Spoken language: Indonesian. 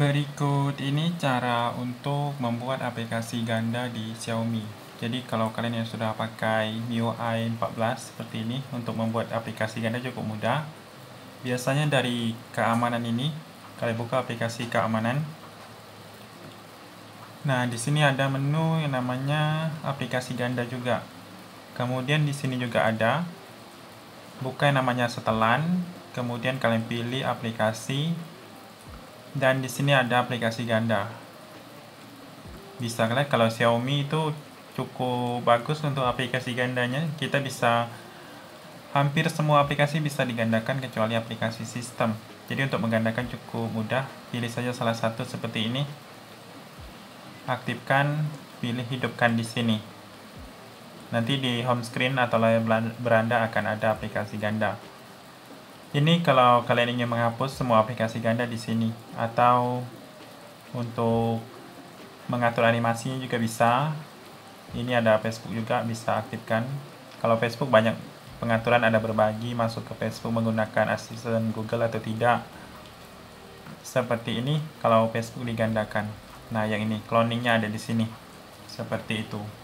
Berikut ini cara untuk membuat aplikasi ganda di Xiaomi. Jadi kalau kalian yang sudah pakai MIUI 14 seperti ini untuk membuat aplikasi ganda cukup mudah. Biasanya dari keamanan ini, kalian buka aplikasi keamanan. Nah, di sini ada menu yang namanya aplikasi ganda juga. Kemudian di sini juga ada buka yang namanya setelan, kemudian kalian pilih aplikasi dan di sini ada aplikasi ganda. Bisa kalian kalau Xiaomi itu cukup bagus untuk aplikasi gandanya kita bisa hampir semua aplikasi bisa digandakan kecuali aplikasi sistem. Jadi untuk menggandakan cukup mudah. Pilih saja salah satu seperti ini. Aktifkan pilih hidupkan di sini. Nanti di home screen atau layar beranda akan ada aplikasi ganda ini kalau kalian ingin menghapus semua aplikasi ganda di sini atau untuk mengatur animasinya juga bisa. Ini ada Facebook juga bisa aktifkan. Kalau Facebook banyak pengaturan ada berbagi masuk ke Facebook menggunakan asisten Google atau tidak. Seperti ini kalau Facebook digandakan. Nah, yang ini cloningnya ada di sini. Seperti itu.